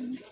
Ờ.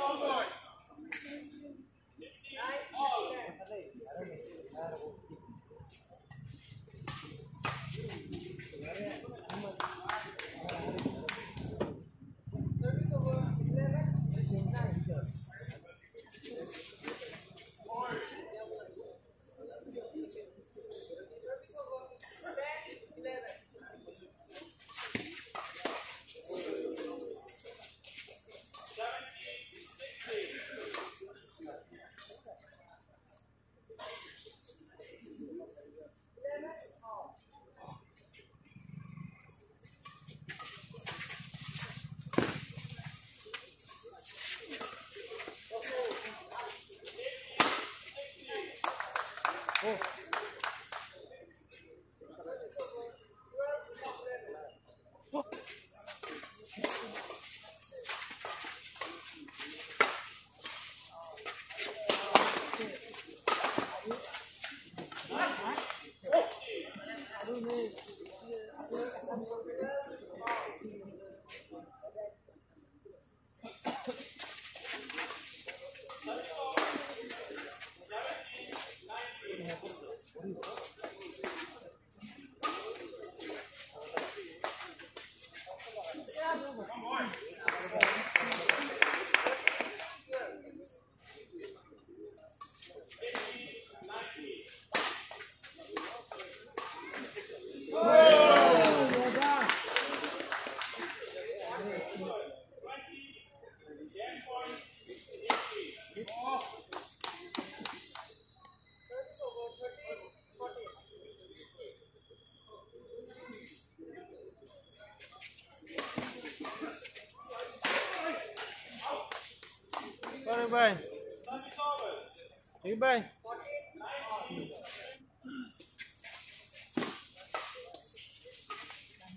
Stop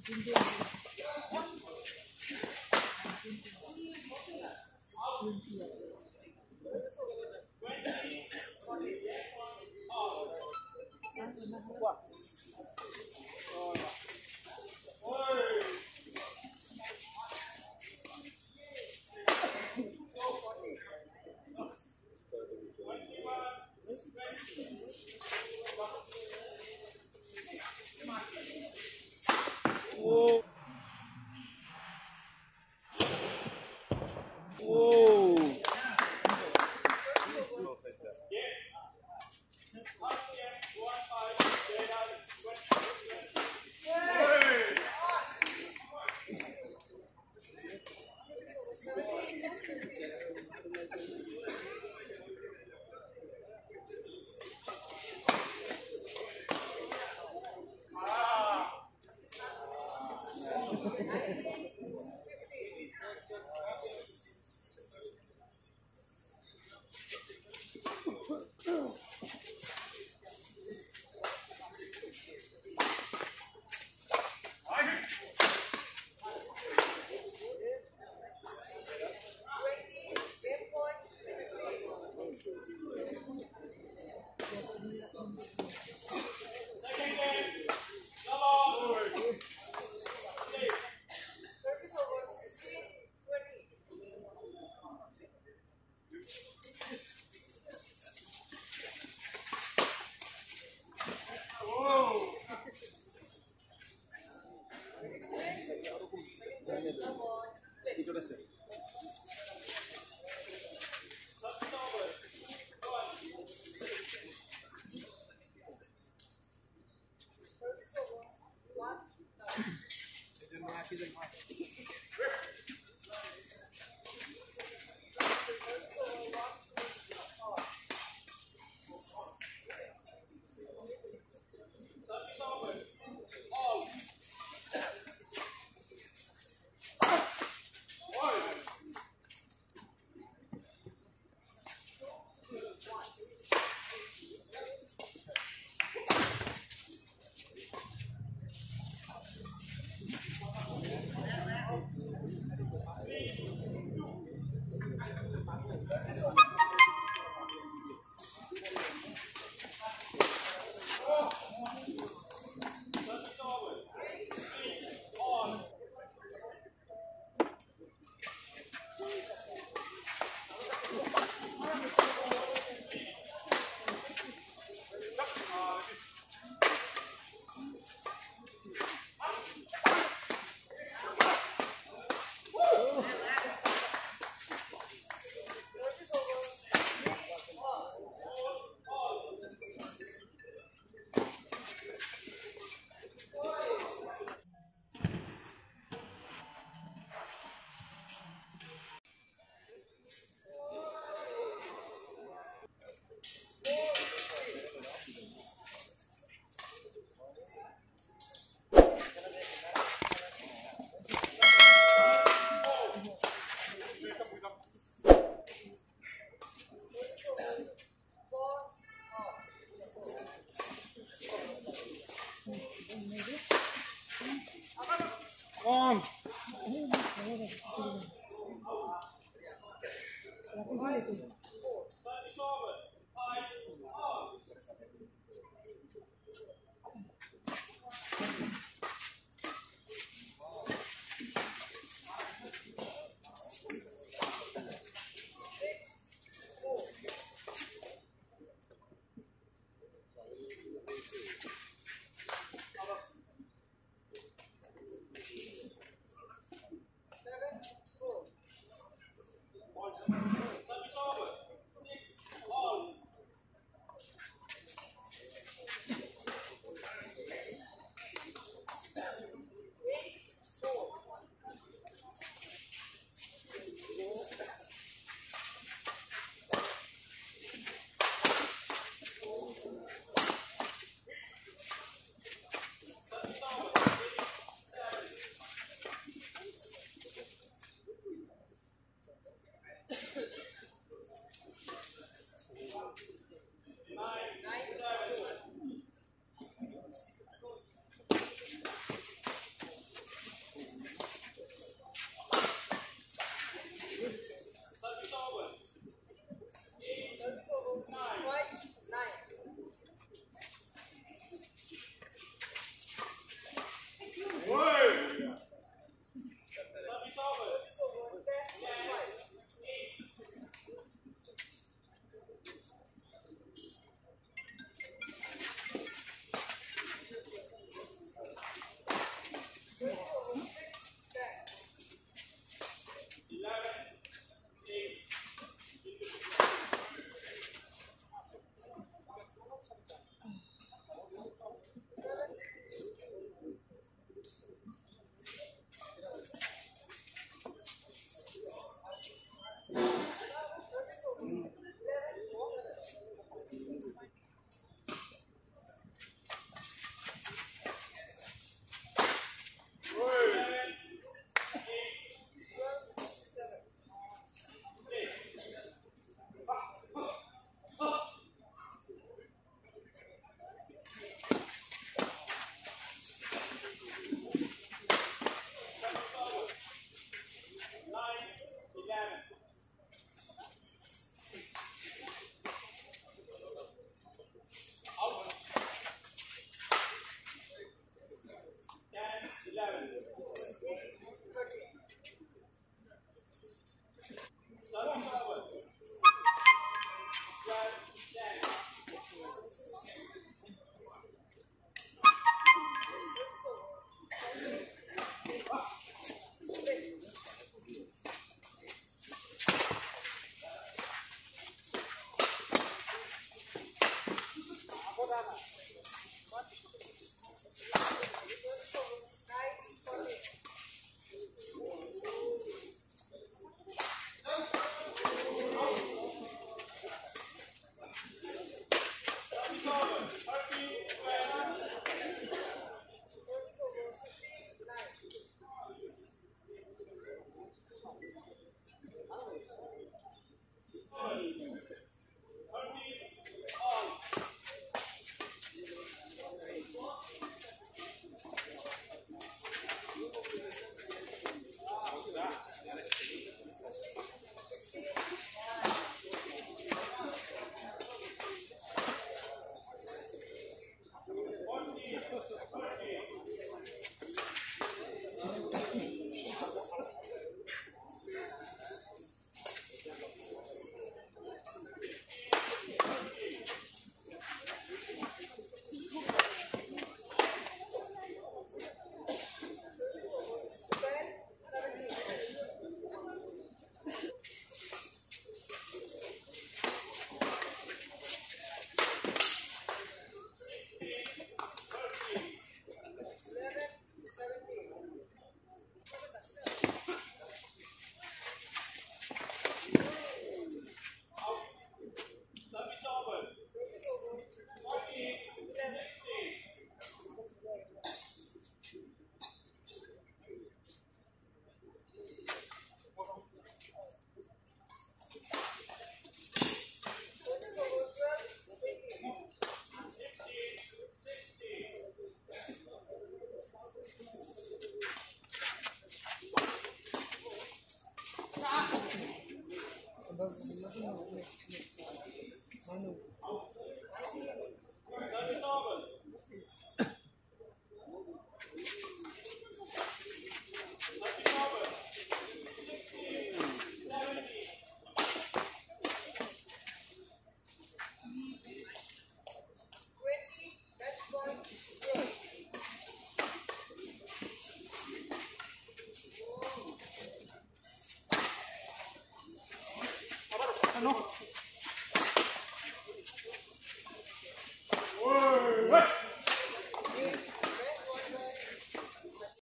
Whoa. Whoa. On.